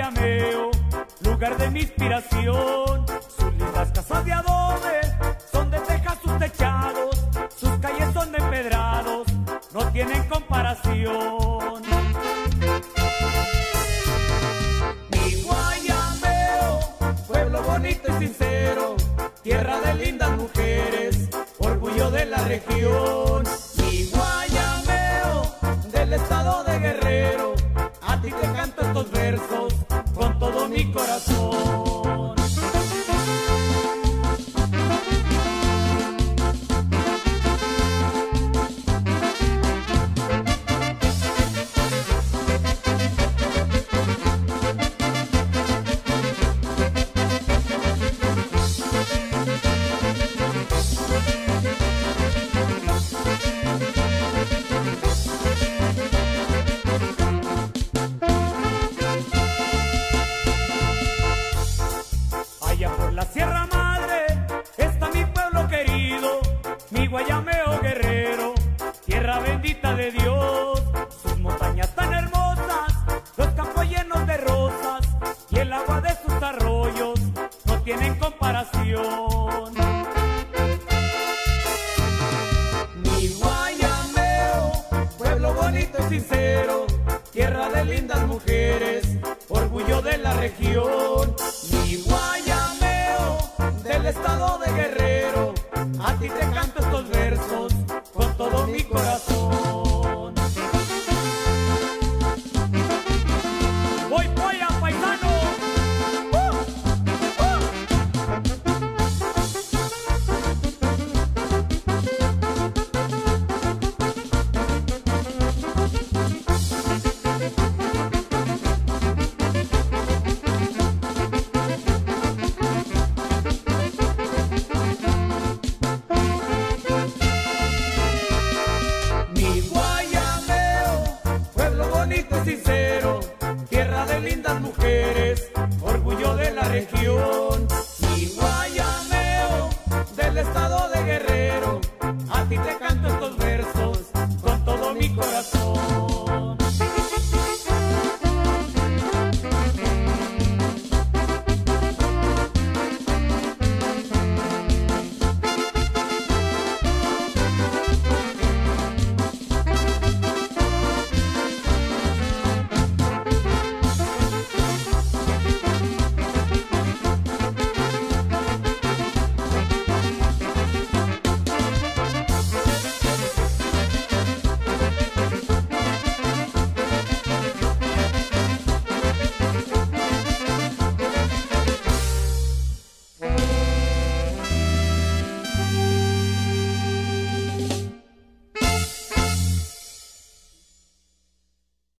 llameo, lugar de mi inspiración. Sus lindas casas de adobe son de tejas sus techados, sus calles son de empedrados, no tienen comparación. Mi Guayameo, pueblo bonito y sincero, tierra de lindas mujeres, orgullo de la región. La Sierra Madre está mi pueblo querido, mi Guayameo guerrero, tierra bendita de Dios. Sus montañas tan hermosas, los campos llenos de rosas y el agua de sus arroyos no tienen comparación. Mi Guayameo, pueblo bonito y sincero, tierra de lindas mujeres, orgullo de la región. Mi Guayameo, estado de Guerrero, a ti te canto estos versos Y Guayameo del estado de Guerrero. A ti te canto estos versos con todo mi corazón.